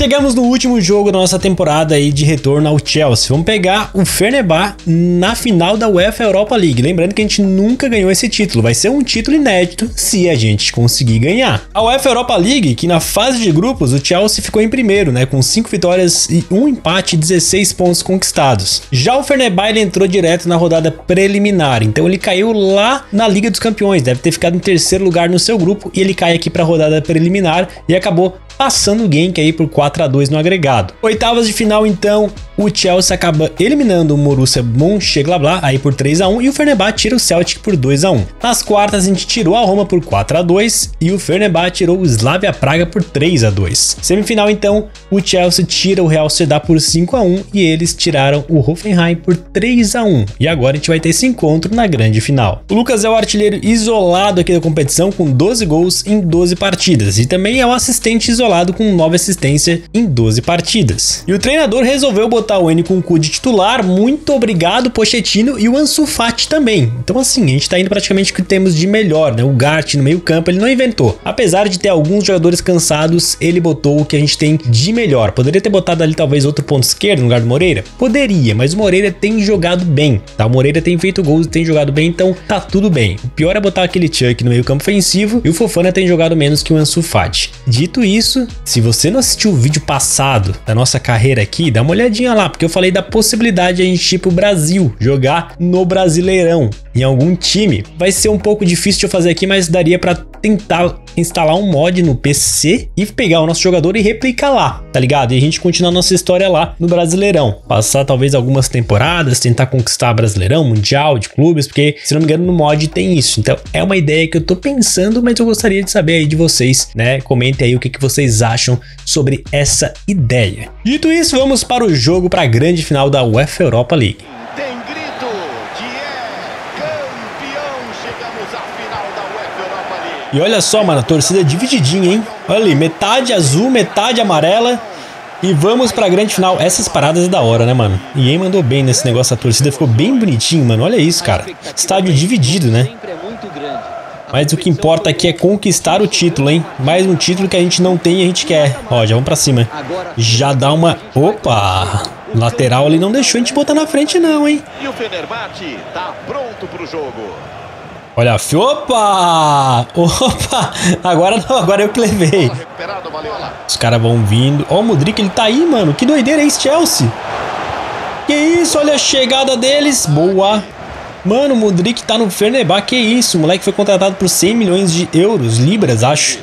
Chegamos no último jogo da nossa temporada aí de retorno ao Chelsea. Vamos pegar o Fenerbahçe na final da UEFA Europa League. Lembrando que a gente nunca ganhou esse título. Vai ser um título inédito se a gente conseguir ganhar. A UEFA Europa League, que na fase de grupos o Chelsea ficou em primeiro, né, com 5 vitórias e um empate e 16 pontos conquistados. Já o Fenerbahçe entrou direto na rodada preliminar, então ele caiu lá na Liga dos Campeões, deve ter ficado em terceiro lugar no seu grupo e ele cai aqui para a rodada preliminar e acabou passando o Genk aí por 4 a 2 no agregado. Oitavas de final então, o Chelsea acaba eliminando o Borussia Mönchengladbach aí por 3 a 1 e o Fenerbahçe tira o Celtic por 2 a 1. Nas quartas a gente tirou a Roma por 4 a 2 e o Fenerbahçe tirou o Slavia Praga por 3 a 2. Semifinal então, o Chelsea tira o Real Sociedad por 5 a 1 e eles tiraram o Hoffenheim por 3 a 1. E agora a gente vai ter esse encontro na grande final. O Lucas é o artilheiro isolado aqui da competição com 12 gols em 12 partidas e também é o assistente isolado com 9 assistências em 12 partidas. E o treinador resolveu botar o N com o cu de titular, muito obrigado Pochettino e o Ansu Fati também. Então assim, a gente tá indo praticamente o que temos de melhor, né? O Gart no meio campo ele não inventou. Apesar de ter alguns jogadores cansados, ele botou o que a gente tem de melhor. Poderia ter botado ali talvez outro ponto esquerdo no lugar do Moreira? Poderia, mas o Moreira tem jogado bem, tá? O Moreira tem feito gols e tem jogado bem, então tá tudo bem. O pior é botar aquele Chuck no meio campo ofensivo e o Fofana tem jogado menos que o Ansu Fati. Dito isso, se você não assistiu o vídeo passado da nossa carreira aqui, dá uma olhadinha lá, porque eu falei da possibilidade de a gente ir pro Brasil, jogar no Brasileirão, em algum time. Vai ser um pouco difícil de eu fazer aqui, mas daria para tentar instalar um mod no PC e pegar o nosso jogador e replicar lá, tá ligado? E a gente continuar nossa história lá no Brasileirão. Passar talvez algumas temporadas, tentar conquistar Brasileirão, Mundial, de clubes, porque se não me engano no mod tem isso. Então é uma ideia que eu tô pensando, mas eu gostaria de saber aí de vocês, né? Comentem aí o que, que vocês acham sobre essa ideia. Dito isso, vamos para o jogo para a grande final da UEFA Europa League. E olha só, mano, a torcida é divididinha, hein? Olha ali, metade azul, metade amarela. E vamos pra grande final. Essas paradas é da hora, né, mano? E aí mandou bem nesse negócio, a torcida ficou bem bonitinho, mano. Olha isso, cara. Estádio dividido, né? Mas o que importa aqui é conquistar o título, hein? Mais um título que a gente não tem e a gente quer. Ó, já vamos pra cima. Já dá uma... Opa! Lateral ali não deixou a gente botar na frente não, hein? E o Fenerbahçe tá pronto pro jogo. Olha, opa! Opa! Agora não, agora eu que levei. Os caras vão vindo. Ó, o Mudrik, ele tá aí, mano. Que doideira é esse Chelsea? Que isso, olha a chegada deles. Boa. Mano, o Mudrik tá no Fenerbahçe. Que isso, o moleque foi contratado por 100 milhões de euros, libras, acho.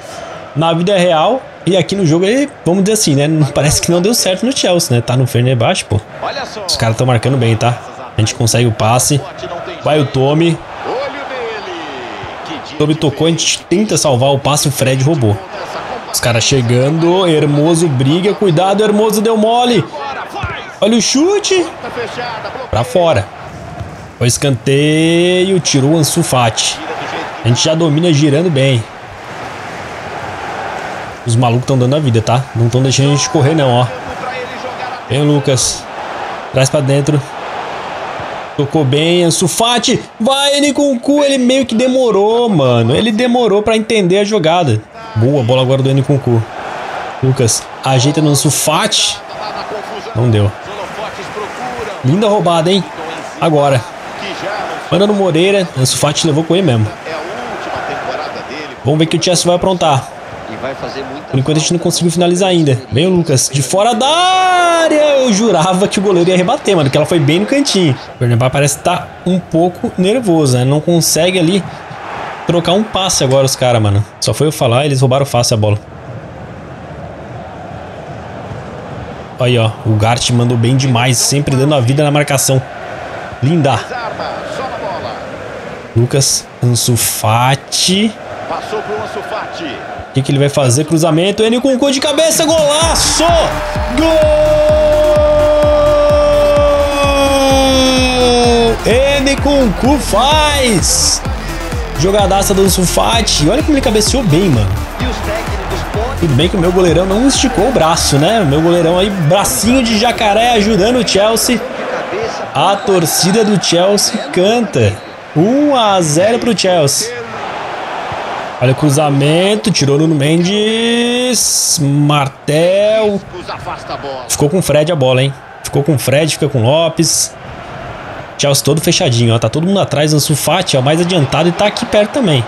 Na vida real. E aqui no jogo ele, vamos dizer assim, né? Parece que não deu certo no Chelsea, né? Tá no Fenerbahçe, pô. Os caras estão marcando bem, tá? A gente consegue o passe. Vai o Tommy. Toby tocou, a gente tenta salvar o passe, o Fred roubou. Os caras chegando, Hermoso briga, cuidado, Hermoso deu mole. Olha o chute. Pra fora. O escanteio, tirou o Ansu Fati. A gente já domina girando bem. Os malucos estão dando a vida, tá? Não estão deixando a gente correr não, ó. Vem o Lucas. Traz pra dentro. Tocou bem, Ansu Fati. Vai ele com o cu. Ele meio que demorou, mano. Ele demorou pra entender a jogada. Boa bola agora do N com o cu. Lucas, ajeita no Ansu Fati. Não deu. Linda roubada, hein? Agora. Manda no Moreira. Ansu Fati levou com ele mesmo. Vamos ver que o Chelsea vai aprontar. Por enquanto a gente não conseguiu finalizar ainda. Vem o Lucas. De fora da área. Eu jurava que o goleiro ia rebater, mano. Que ela foi bem no cantinho. O Bernabé parece estar tá um pouco nervoso, né? Não consegue ali trocar um passe agora os caras, mano. Só foi eu falar, eles roubaram fácil a bola. Aí, ó. O Gart mandou bem demais. Sempre dando a vida na marcação. Linda. Lucas Ansu Fati. Passou pro Ansu Fati que, que ele vai fazer? Cruzamento, N com gol de cabeça, golaço! Gol! N com cu faz! Jogadaça do Sulfate. Olha como ele cabeceou bem, mano. Tudo bem que o meu goleirão não esticou o braço, né? O meu goleirão aí, bracinho de jacaré ajudando o Chelsea. A torcida do Chelsea canta. 1 a 0 pro Chelsea. Olha o cruzamento, tirou Nuno Mendes. Martel. Ficou com o Fred a bola, hein? Ficou com o Fred, fica com o Lopes. Chelsea todo fechadinho, ó. Tá todo mundo atrás. O Sufati é o mais adiantado e tá aqui perto também.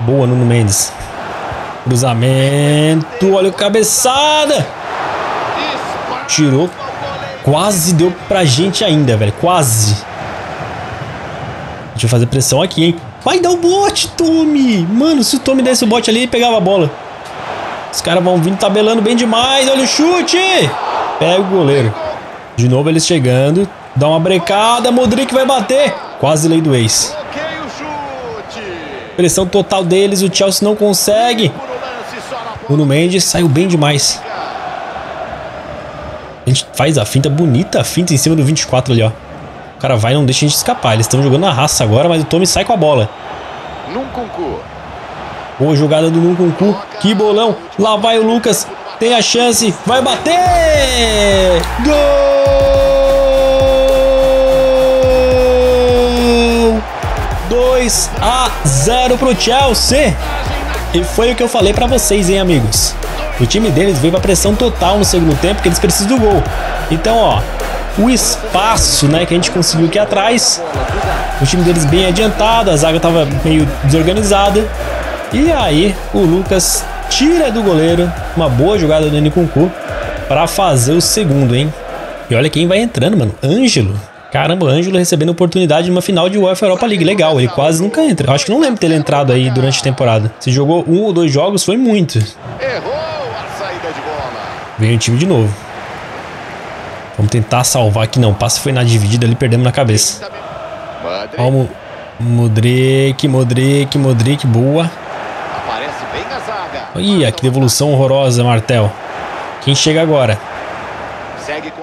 Boa, Nuno Mendes. Cruzamento. Olha o cabeçada. Tirou. Quase deu pra gente ainda, velho. Quase. Deixa eu fazer pressão aqui, hein. Vai dar o bote, Tommy. Mano, se o Tommy desse o bote ali, ele pegava a bola. Os caras vão vindo tabelando bem demais. Olha o chute. Pega o goleiro. De novo eles chegando. Dá uma brecada. Modric vai bater. Quase lei do ex. Pressão total deles. O Chelsea não consegue. Nuno Mendes saiu bem demais. A gente faz a finta bonita, a finta em cima do 24 ali, ó. O cara vai e não deixa a gente escapar. Eles estão jogando na raça agora, mas o Tommy sai com a bola. Boa jogada do Nunkunku. Que bolão. Lá vai o Lucas. Tem a chance. Vai bater! Gol! 2 a 0 pro Chelsea. E foi o que eu falei para vocês, hein, amigos. O time deles veio pra pressão total no segundo tempo, porque eles precisam do gol. Então, ó, o espaço né, que a gente conseguiu aqui atrás. O time deles bem adiantado, a zaga tava meio desorganizada. E aí o Lucas tira do goleiro uma boa jogada do Nkunku para fazer o segundo, hein? E olha quem vai entrando, mano. Ângelo. Caramba, o Ângelo recebendo oportunidade numa final de UEFA Europa League. Legal, ele quase nunca entra. Acho que não lembro ter entrado aí durante a temporada. Se jogou um ou dois jogos, foi muito. Errou a saída de bola. Vem o time de novo. Vamos tentar salvar aqui. Não, o passe foi na dividida ali, perdemos na cabeça. Vamos. Modric, Modric, Modric, boa. Aparece bem na zaga. Ih, que devolução horrorosa, Martel. Quem chega agora?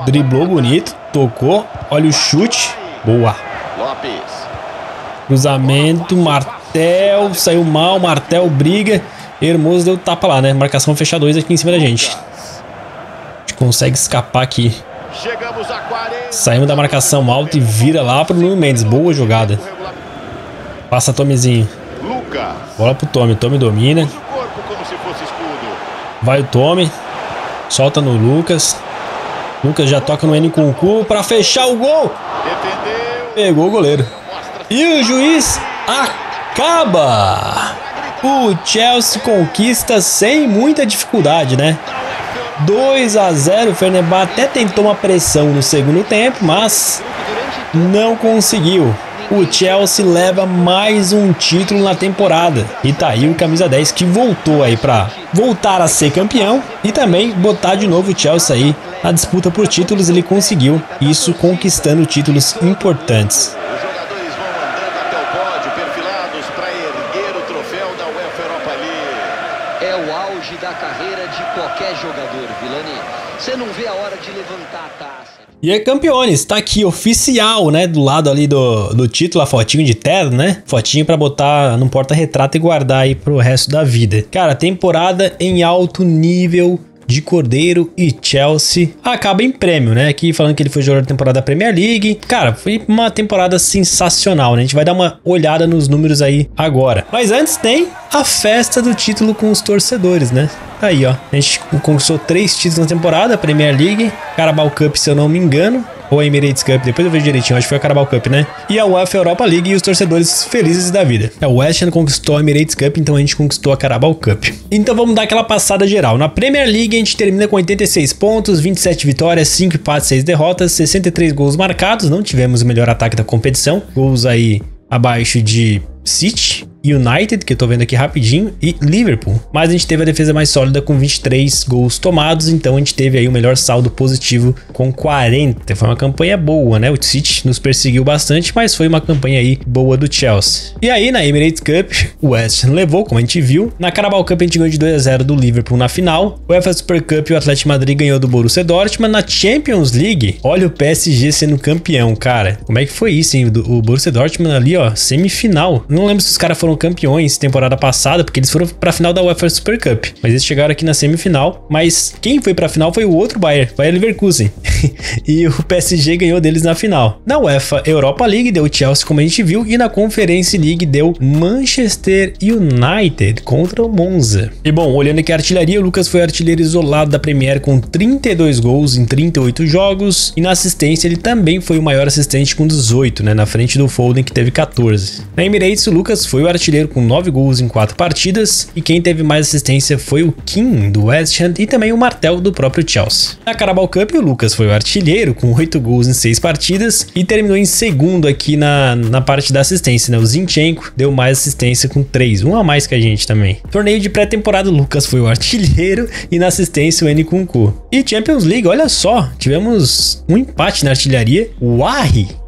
Driblou bonito, tocou. Olha o chute. Boa. Cruzamento, Martel, saiu mal, Martel briga. Hermoso deu tapa lá, né? Marcação fecha dois aqui em cima da gente. A gente consegue escapar aqui. Saímos da marcação alta e vira lá pro Nuno Mendes. Boa jogada. Passa Tomezinho. Bola pro Tome. Tome domina. Vai o Tome. Solta no Lucas. Lucas já toca no N com o cu pra fechar o gol. Pegou o goleiro. E o juiz acaba. O Chelsea conquista sem muita dificuldade, né? 2 a 0 o Fenerbahçe até tentou uma pressão no segundo tempo, mas não conseguiu. O Chelsea leva mais um título na temporada. E tá aí o camisa 10 que voltou aí para voltar a ser campeão e também botar de novo o Chelsea aí na disputa por títulos. Ele conseguiu isso conquistando títulos importantes. E é campeões, tá aqui oficial, né? Do lado ali do, do título, a fotinho de terno, né? Fotinho para botar no porta-retrato e guardar aí pro resto da vida. Cara, temporada em alto nível de Cordeiro e Chelsea acaba em prêmio, né? Aqui falando que ele foi jogador da temporada da Premier League. Cara, foi uma temporada sensacional, né? A gente vai dar uma olhada nos números aí agora. Mas antes tem a festa do título com os torcedores, né? Aí, ó. A gente conquistou três títulos na temporada, Premier League, Carabao Cup, se eu não me engano ou a Emirates Cup, depois eu vejo direitinho, acho que foi a Carabao Cup, né? E a UEFA Europa League e os torcedores felizes da vida. É, o West Ham conquistou a Emirates Cup, então a gente conquistou a Carabao Cup. Então vamos dar aquela passada geral. Na Premier League a gente termina com 86 pontos, 27 vitórias, 5 empates, 6 derrotas, 63 gols marcados, não tivemos o melhor ataque da competição, gols aí abaixo de City, United, que eu tô vendo aqui rapidinho, e Liverpool. Mas a gente teve a defesa mais sólida com 23 gols tomados, então a gente teve aí o melhor saldo positivo com 40. Foi uma campanha boa, né? O City nos perseguiu bastante, mas foi uma campanha aí boa do Chelsea. E aí na Emirates Cup, o West levou, como a gente viu. Na Carabao Cup a gente ganhou de 2 a 0 do Liverpool na final. O UEFA Super Cup o Atlético Madrid ganhou do Borussia Dortmund. Na Champions League, olha o PSG sendo campeão, cara. Como é que foi isso, hein? O Borussia Dortmund ali, ó, semifinal. Não lembro se os caras foram campeões temporada passada, porque eles foram pra final da UEFA Super Cup. Mas eles chegaram aqui na semifinal. Mas quem foi pra final foi o outro Bayern, Bayern Leverkusen. e o PSG ganhou deles na final. Na UEFA Europa League deu Chelsea, como a gente viu, e na Conference League deu Manchester United contra o Monza. E bom, olhando aqui a artilharia, o Lucas foi artilheiro isolado da Premier com 32 gols em 38 jogos, e na assistência ele também foi o maior assistente com 18, né, na frente do Foden que teve 14. Na Emirates, o Lucas foi o artilheiro com 9 gols em 4 partidas, e quem teve mais assistência foi o Kim do West Ham e também o Martel do próprio Chelsea. Na Carabao Cup, o Lucas foi o artilheiro com 8 gols em 6 partidas e terminou em segundo aqui na, na parte da assistência, né? O Zinchenko deu mais assistência com 3, um a mais que a gente também. Torneio de pré-temporada, o Lucas foi o artilheiro e na assistência o N Kunku. E Champions League, olha só, tivemos um empate na artilharia. O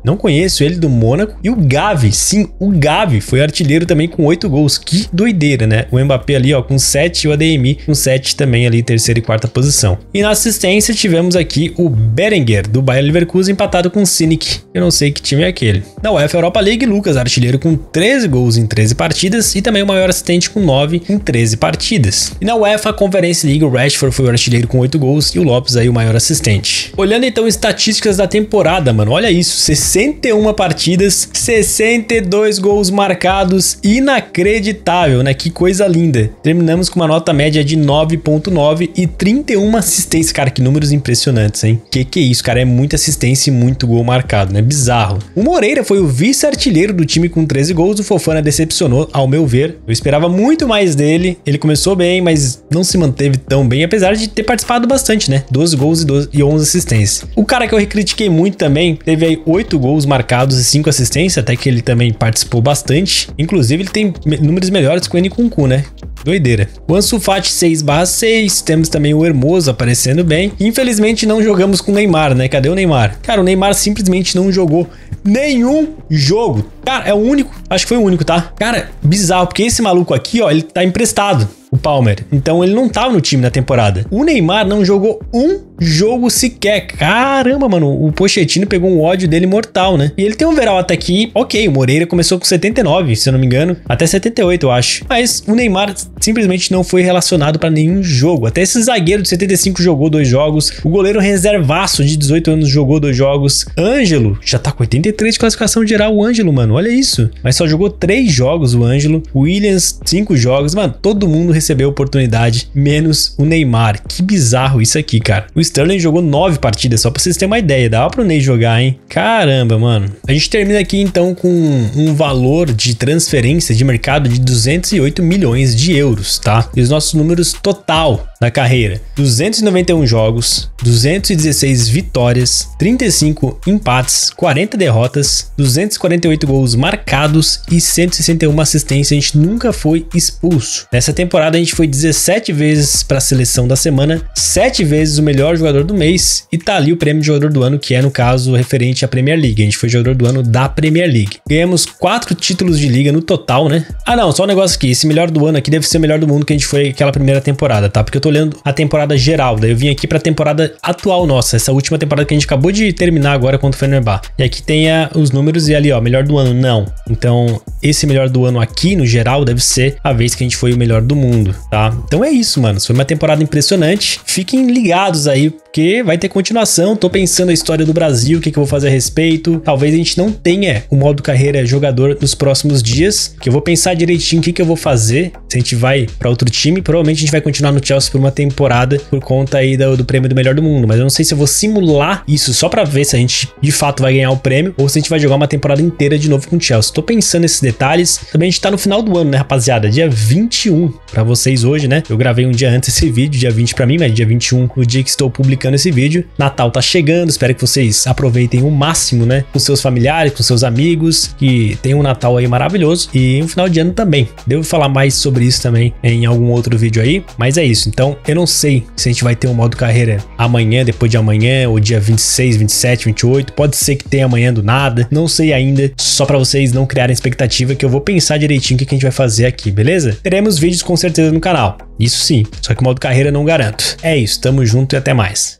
não conheço ele do Mônaco. E o Gavi, sim, o Gavi foi artilheiro também com 8 gols. Que doideira, né? O Mbappé ali, ó, com 7 e o ADMI com 7 também ali, terceira e quarta posição. E na assistência tivemos aqui o Berenguer, do Bayer Leverkusen, empatado com o Cynic. Eu não sei que time é aquele. Na UEFA Europa League, Lucas, artilheiro com 13 gols em 13 partidas e também o maior assistente com 9 em 13 partidas. E na UEFA Conference League, o Rashford foi o artilheiro com 8 gols e o Lopes aí o maior assistente. Olhando então estatísticas da temporada, mano, olha isso, 60 61 partidas, 62 gols marcados, inacreditável, né? Que coisa linda. Terminamos com uma nota média de 9.9 e 31 assistências, cara, que números impressionantes, hein? Que que é isso, cara? É muita assistência e muito gol marcado, né? Bizarro. O Moreira foi o vice-artilheiro do time com 13 gols, o Fofana decepcionou, ao meu ver. Eu esperava muito mais dele. Ele começou bem, mas não se manteve tão bem, apesar de ter participado bastante, né? 12 gols e, 12, e 11 assistências. O cara que eu critiquei muito também, teve aí 8 gols gols marcados e 5 assistências, até que ele também participou bastante. Inclusive, ele tem números melhores que o Nkunku, né? Doideira. O Ansu Fati 6/6, temos também o Hermoso aparecendo bem. Infelizmente não jogamos com o Neymar, né? Cadê o Neymar? Cara, o Neymar simplesmente não jogou nenhum jogo. Cara, é o único, acho que foi o único, tá? Cara, bizarro, porque esse maluco aqui, ó, ele tá emprestado Palmer. Então ele não tava no time na temporada. O Neymar não jogou um jogo sequer. Caramba, mano, o Pochettino pegou um ódio dele mortal, né? E ele tem um veral até aqui, ok, o Moreira começou com 79, se eu não me engano, até 78, eu acho. Mas o Neymar simplesmente não foi relacionado para nenhum jogo. Até esse zagueiro de 75 jogou dois jogos. O goleiro reservaço de 18 anos jogou dois jogos. Ângelo já tá com 83 de classificação geral, o Ângelo, mano, olha isso. Mas só jogou três jogos o Ângelo. Williams, cinco jogos. Mano, todo mundo recebeu oportunidade, menos o Neymar. Que bizarro isso aqui, cara. O Sterling jogou nove partidas, só pra vocês terem uma ideia. Dava pro Ney jogar, hein? Caramba, mano. A gente termina aqui então com um valor de transferência de mercado de 208 milhões de euros, tá? E os nossos números total na carreira: 291 jogos, 216 vitórias, 35 empates, 40 derrotas, 248 gols marcados e 161 assistências. A gente nunca foi expulso. Nessa temporada a gente foi 17 vezes para a seleção da semana, 7 vezes o melhor jogador do mês e tá ali o prêmio de jogador do ano, que é no caso referente à Premier League. A gente foi jogador do ano da Premier League. Ganhamos 4 títulos de liga no total, né? Ah, não, só um negócio aqui. Esse melhor do ano aqui deve ser o melhor do mundo que a gente foi aquela primeira temporada, tá? Porque eu tô olhando a temporada geral. Daí eu vim aqui pra temporada atual nossa, essa última temporada que a gente acabou de terminar agora contra o Fenerbahçe. E aqui tem a, os números e ali, ó, melhor do ano, não. Então, esse melhor do ano aqui, no geral, deve ser a vez que a gente foi o melhor do mundo, tá? Então é isso, mano. Foi uma temporada impressionante. Fiquem ligados aí, porque vai ter continuação. Tô pensando a história do Brasil, o que, que eu vou fazer a respeito. Talvez a gente não tenha o modo carreira jogador nos próximos dias, que eu vou pensar direitinho o que, que eu vou fazer. Se a gente vai para outro time, provavelmente a gente vai continuar no Chelsea por uma temporada por conta aí do, do prêmio do melhor do mundo. Mas eu não sei se eu vou simular isso só para ver se a gente de fato vai ganhar o prêmio ou se a gente vai jogar uma temporada inteira de novo com o Chelsea. Tô pensando nesses detalhes. Também a gente tá no final do ano, né, rapaziada? Dia 21 para vocês hoje, né? Eu gravei um dia antes esse vídeo, dia 20 para mim, mas dia 21 no dia que estou publicando esse vídeo. Natal tá chegando, espero que vocês aproveitem o máximo, né? Com seus familiares, com seus amigos, que tenham um Natal aí maravilhoso e um final de ano também. Devo falar mais sobre isso também em algum outro vídeo aí, mas é isso. Então, eu não sei se a gente vai ter um modo carreira amanhã, depois de amanhã, ou dia 26, 27, 28. Pode ser que tenha amanhã do nada, não sei ainda. Só para vocês não criarem expectativa que eu vou pensar direitinho o que a gente vai fazer aqui, beleza? Teremos vídeos com certeza no canal. Isso sim, só que o modo carreira não garanto. É isso, tamo junto e até mais.